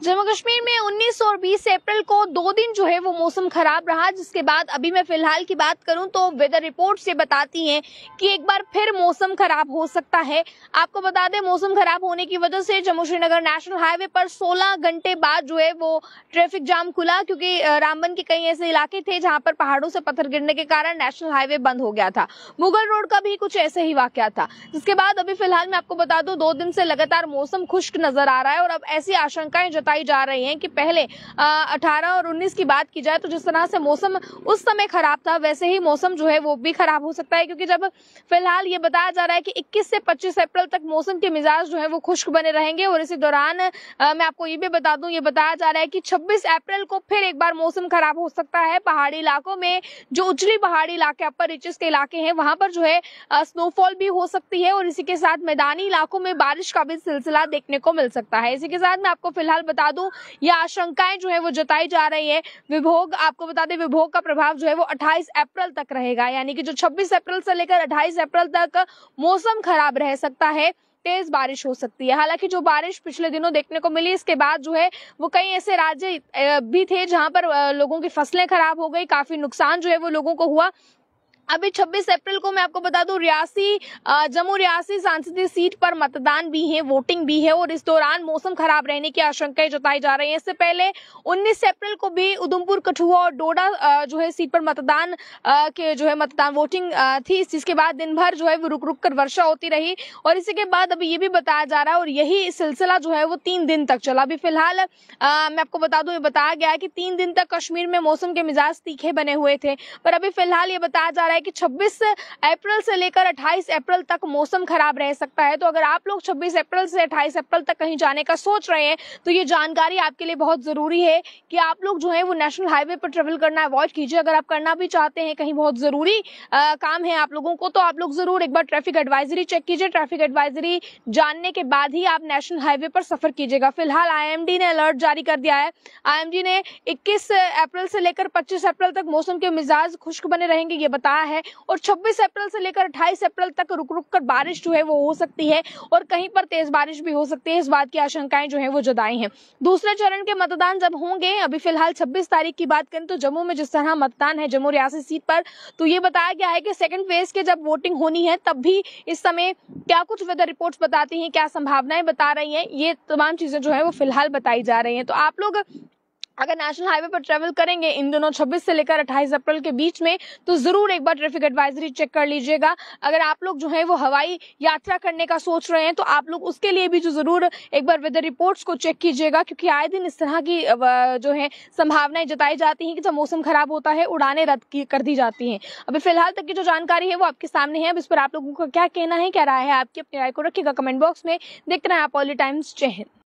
जम्मू कश्मीर में 19 और 20 अप्रैल को दो दिन जो है वो मौसम खराब रहा, जिसके बाद अभी मैं फ़िलहाल की बात करूँ तो वेदर रिपोर्ट से बताती हैं कि एक बार फिर मौसम खराब हो सकता है। आपको बता दें, मौसम खराब होने की वजह से जम्मू श्रीनगर नेशनल हाईवे पर 16 घंटे बाद जो है वो ट्रैफ़िक जाम खुला, क्योंकि रामबन के कई ऐसे इलाके थे जहाँ पर पहाड़ों से पत्थर गिरने के कारण नेशनल हाईवे बंद हो गया था। मुगल रोड का भी कुछ ऐसे ही वाक्य था। जिसके बाद अभी फ़िलहाल मैं आपको बता दू, दो दिन से लगातार मौसम खुश्क नज़र आ रहा है और अब ऐसी आशंकाएँ जताई जा रही हैं कि पहले अठारह और उन्नीस की बात की जाए तो जिस तरह से मौसम उस समय खराब था, वैसे ही मौसम जो है वो भी खराब हो सकता है, क्योंकि जब फ़िलहाल ये बताया जा रहा है कि 21 से 25 अप्रैल तक मौसम के मिजाज जो है वो खुश्क बने रहेंगे और इसी दौरान मैं आपको ये भी बता दूँ, ये बताया जा रहा है कि 26 अप्रैल को फिर एक बार मौसम खराब हो सकता है। पहाड़ी इलाकों में जो उचली पहाड़ी इलाके, अपर रिचेस के इलाके हैं, वहाँ पर जो है स्नोफॉल भी हो सकती है और इसी के साथ मैदानी इलाकों में बारिश का भी सिलसिला देखने को मिल सकता है। इसी के साथ मैं आपको फ़िलहाल बता दूँ, ये आशंकाएँ जो है वो जताई जा रही है। विभोग, आपको बता दें, विभोग का प्रभाव जो है वो 28 अप्रैल तक रहेगा। यानी कि जो 26 अप्रैल से लेकर 28 अप्रैल तक मौसम खराब रह सकता है, तेज बारिश हो सकती है। हालाँकि जो बारिश पिछले दिनों देखने को मिली, इसके बाद जो है वो कई ऐसे राज्य भी थे जहाँ पर लोगों की फ़सलें खराब हो गई, काफ़ी नुकसान जो है वो लोगों को हुआ। अभी 26 अप्रैल को मैं आपको बता दूँ, रियासी जम्मू रियासी सांसदीय सीट पर मतदान भी है, वोटिंग भी है और इस दौरान मौसम खराब रहने की आशंकाएँ जताई जा रही है। इससे पहले 19 अप्रैल को भी उधमपुर, कठुआ और डोडा जो है सीट पर मतदान के जो है मतदान वोटिंग थी। जिसके बाद दिन भर जो है रुक रुक कर वर्षा होती रही और इसी के बाद अभी ये भी बताया जा रहा है और यही सिलसिला जो है वो तीन दिन तक चला। अभी फ़िलहाल मैं आपको बता दूँ, ये बताया गया है कि तीन दिन तक कश्मीर में मौसम के मिजाज तीखे बने हुए थे, पर अभी फ़िलहाल ये बताया जा रहा है है कि 26 अप्रैल से लेकर 28 अप्रैल तक मौसम खराब रह सकता है। तो अगर आप लोग 26 अप्रैल से 28 अप्रैल तक कहीं जाने का सोच रहे हैं तो ये जानकारी आपके लिए बहुत ज़रूरी है कि आप लोग जो है वो नेशनल हाईवे पर ट्रेवल करना अवॉइड कीजिए। अगर आप करना भी चाहते हैं, कहीं बहुत ज़रूरी काम है आप लोगों को तो आप लोग ज़रूर एक बार ट्रैफ़िक एडवाइजरी चेक कीजिए। ट्रैफ़िक एडवाइजरी जानने के बाद ही आप नेशनल हाईवे पर सफ़र कीजिएगा। फ़िलहाल आईएमडी ने अलर्ट जारी कर दिया है। आईएमडी ने 21 अप्रैल से लेकर 25 अप्रैल तक मौसम के मिजाज खुश्क बने रहेंगे, ये बताया और 26 अप्रैल से लेकर 28 अप्रैल तक रुक रुक कर बारिश जो है वो हो सकती है और कहीं पर तेज बारिश भी हो सकती है। इस बात की आशंकाएँ जो है वो जताई हैं। दूसरे चरण के मतदान जब होंगे, अभी फ़िलहाल 26 तारीख की बात करें तो जम्मू में जिस तरह मतदान है जम्मू रियासी सीट पर तो ये बताया गया है कि सेकंड फ़ेज़ के जब वोटिंग होनी है, तब भी इस समय क्या कुछ वेदर रिपोर्ट बताती है, क्या संभावनाएँ बता रही है, ये तमाम चीज़ें जो है वो फ़िलहाल बताई जा रही है। तो आप लोग अगर नेशनल हाईवे पर ट्रेवल करेंगे इन दोनों 26 से लेकर 28 अप्रैल के बीच में तो ज़रूर एक बार ट्रैफ़िक एडवाइजरी चेक कर लीजिएगा। अगर आप लोग जो है वो हवाई यात्रा करने का सोच रहे हैं तो आप लोग उसके लिए भी जो ज़रूर एक बार वेदर रिपोर्ट्स को चेक कीजिएगा, क्योंकि आए दिन इस तरह की जो है संभावनाएँ जताई जाती हैं कि जब मौसम खराब होता है, उड़ाने रद्द कर दी जाती हैं। अभी फ़िलहाल तक की जो जानकारी है वो आपके सामने है, अब इस पर आप लोगों का क्या कहना है, क्या राय है, आपकी अपनी राय को रखिएगा कमेंट बॉक्स में। देखते रहे आप ऑली टाइम्स हिंद।